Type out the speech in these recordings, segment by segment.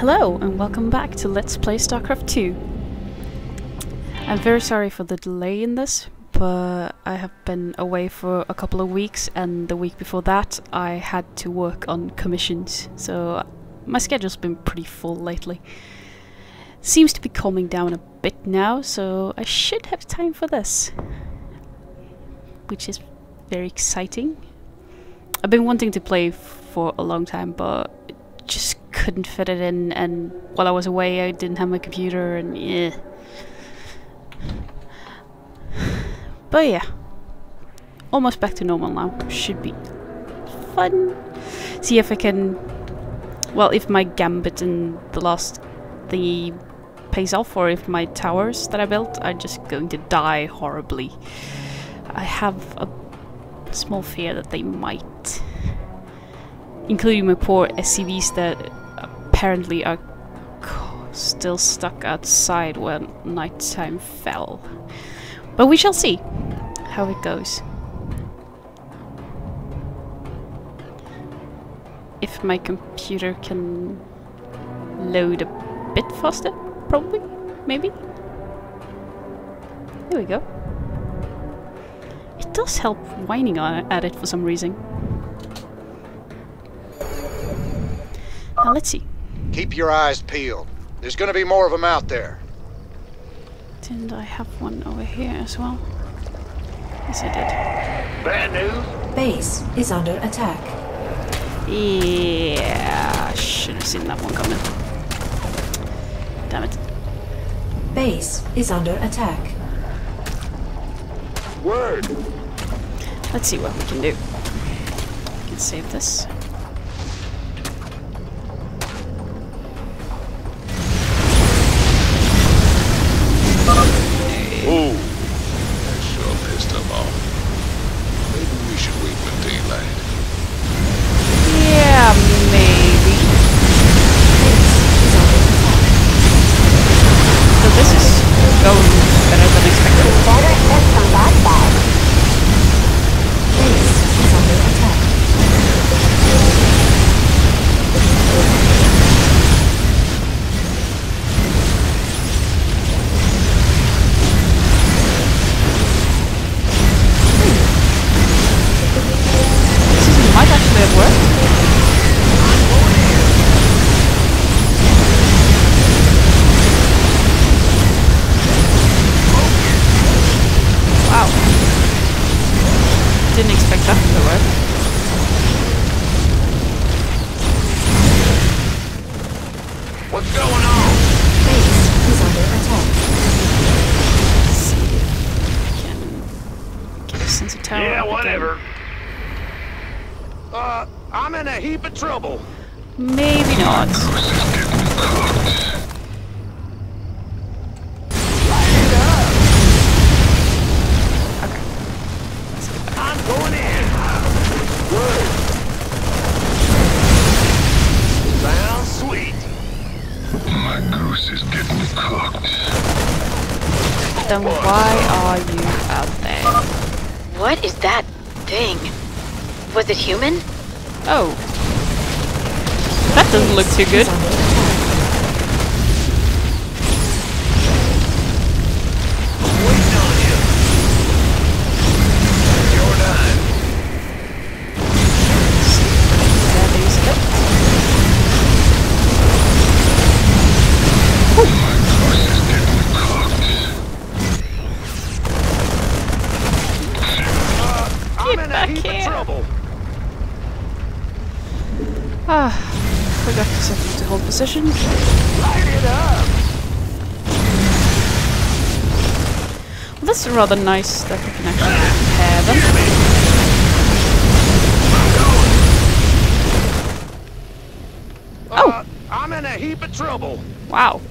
Hello and welcome back to Let's Play StarCraft 2. I'm very sorry for the delay in this, but I have been away for a couple of weeks and the week before that I had to work on commissions, so my schedule's been pretty full lately. Seems to be calming down a bit now, so I should have time for this. Which is very exciting. I've been wanting to play for a long time, but just couldn't fit it in and while I was away I didn't have my computer and yeah. But yeah. Almost back to normal now. Should be fun. See if I can well if my gambit in the last the pays off or if my towers that I built are just going to die horribly. I have a small fear that they might. Including my poor SCVs that apparently are still stuck outside when nighttime fell. But we shall see how it goes. If my computer can load a bit faster, probably, maybe. There we go. It does help whining on at it for some reason. Now let's see. Keep your eyes peeled. There's gonna be more of them out there. Didn't I have one over here as well? Yes, I did. Bad news? Base is under attack. Yeah, should have seen that one coming. Damn it. Base is under attack. Word. Let's see what we can do. We can save this. Yeah, whatever. Uh, I'm in a heap of trouble. Maybe not. Okay. Let's get back. I'm going in. Word. Sounds sweet. My goose is getting cooked. Then why are you out there? What is that thing? Was it human? Oh. That doesn't look too good. Position. Light it up. Well, that's rather nice that we can actually pair them. Uh, I'm in a heap of trouble. Wow.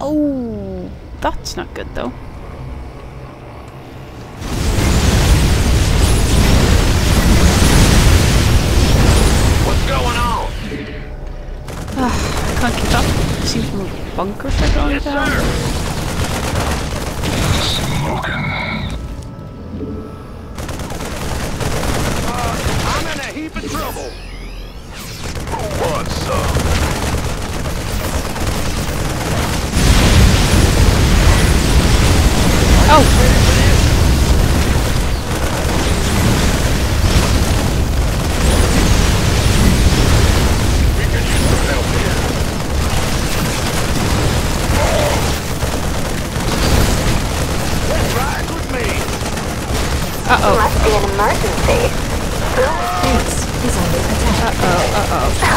Oh, that's not good though. Up. Seems more bunkers are going Yes, down. sir.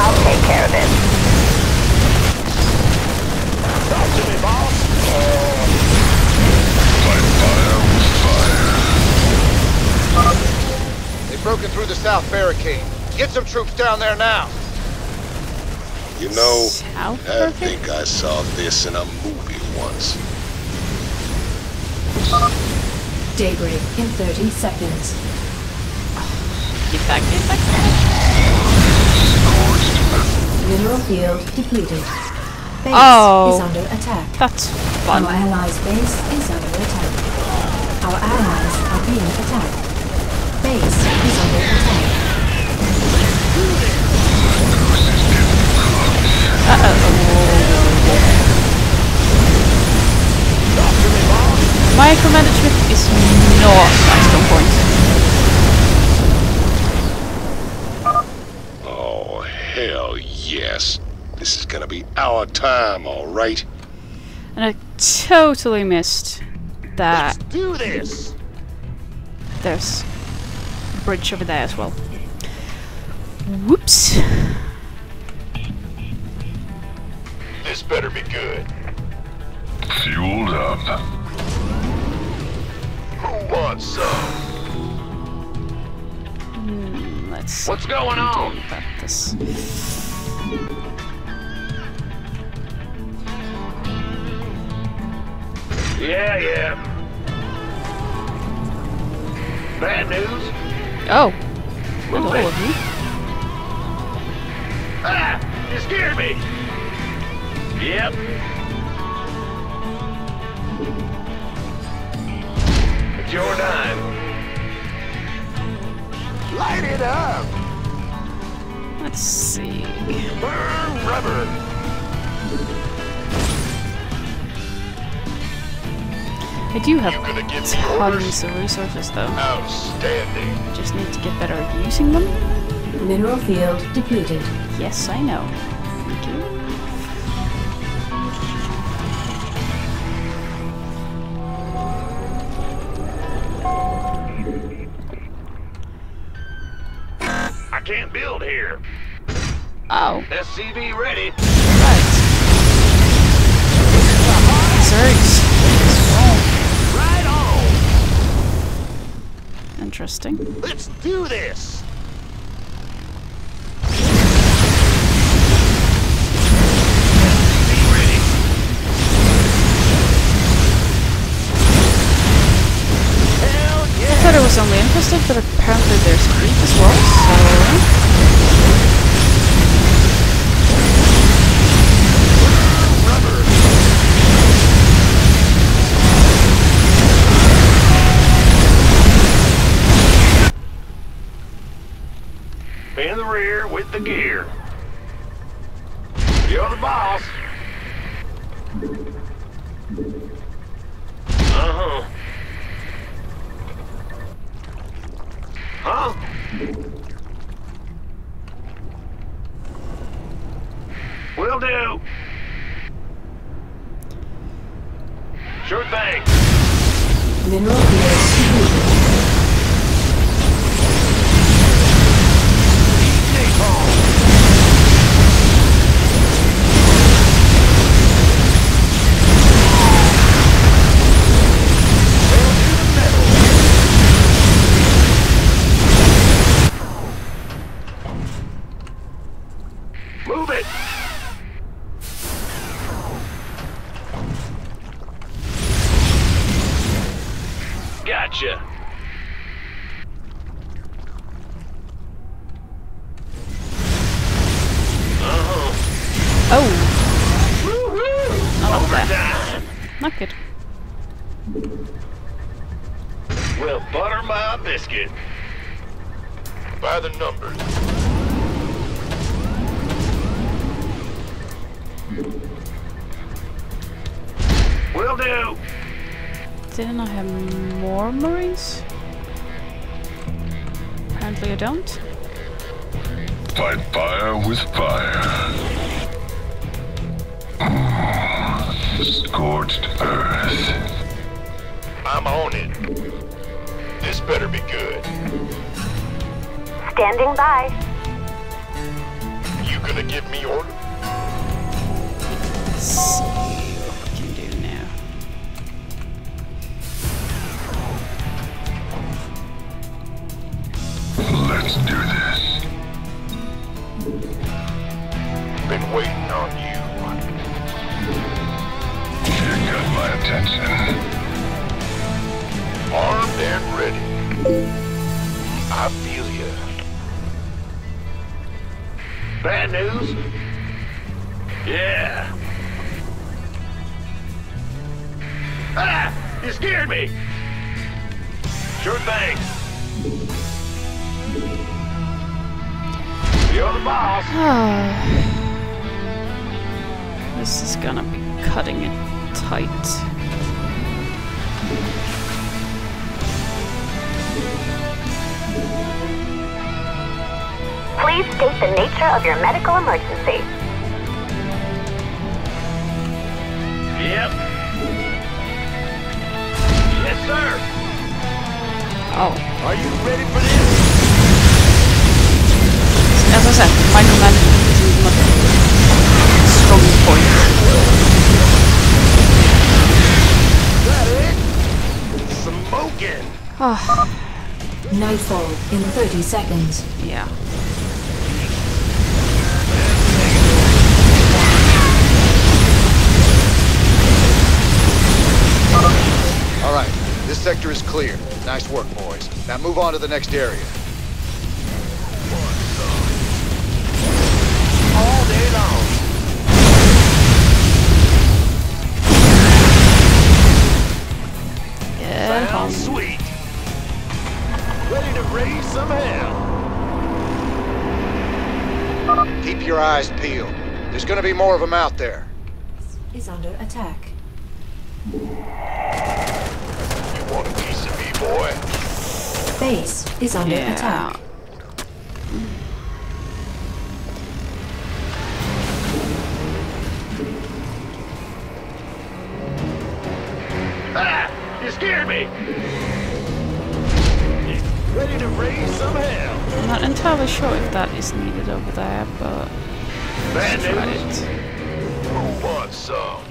I'll take care of it. Talk to me, boss. Fight fire with fire. They've broken through the south barricade. Get some troops down there now. You know, South I Perfect? think I saw this in a movie once. Daybreak in 30 seconds. Get back, get back. Mineral field depleted. Base Oh. is under attack. That's Our allies' base is under attack. Our allies are being attacked. Base is under attack. Micromanagement is not my strong point. Oh, hell yes. This is gonna be our time, alright? And I totally missed that Let's Do this. there's a bridge over there as well. Whoops. This better be good. Fueled up. Who wants some? Let's What's going on? about this. Yeah, yeah. Bad news? Oh, Move all of you. Ah! You scared me! Yep. It up! Let's see. Burn rubber! I do have You gonna give me orders? tons of resources though. Outstanding. Just need to get better at using them. Mineral field depleted. Yes, I know. Thank you. Oh, SCV ready. right. Zergs. Right on. Interesting. Let's do this. Be ready. Hell I thought I was only interested, but apparently In the rear with the gear. You're the boss. Uh-huh. Huh? Will do. Sure thing. Mineral Gotcha. Oh, Woo-hoo! not. Overtime. Not good. Well, butter my biscuit. By the numbers. Will do. Didn't I have more marines? Apparently I don't. Fight fire with fire. Scorched earth. I'm on it. This better be good. Standing by. You gonna give me order? Let's Let's do this. Been waiting on you. You got my attention. Armed and ready. I feel you. Bad news? Yeah. Ah! You scared me! Sure thing. You're the boss. this is gonna be cutting it tight. Please state the nature of your medical emergency. Yep. Yes, sir. Oh, Are you ready for this? As I said, micromanagement isn't my strong point. That it? Smoking. Ah, Nightfall in 30 seconds. yeah. All right, this sector is clear. Nice work, boys. Now move on to the next area. Your eyes peeled. There's gonna be more of them out there. Is under attack. You want a piece of me, boy? Base is under yeah. attack. Ah! You scared me. Ready to raise some hell. I'm not entirely sure if that is needed over there, but Bad let's try news? it. Who wants some?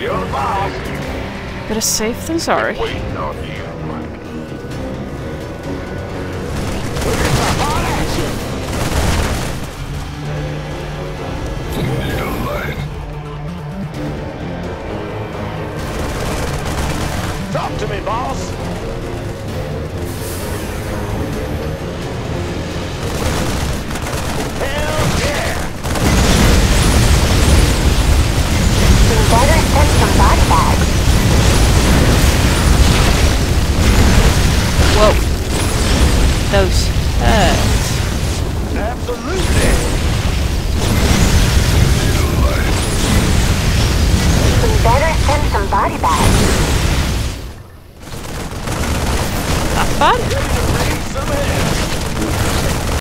You're the boss. Better safe than sorry. Waiting on you. Where's the hot action? Need a light. Talk to me, boss.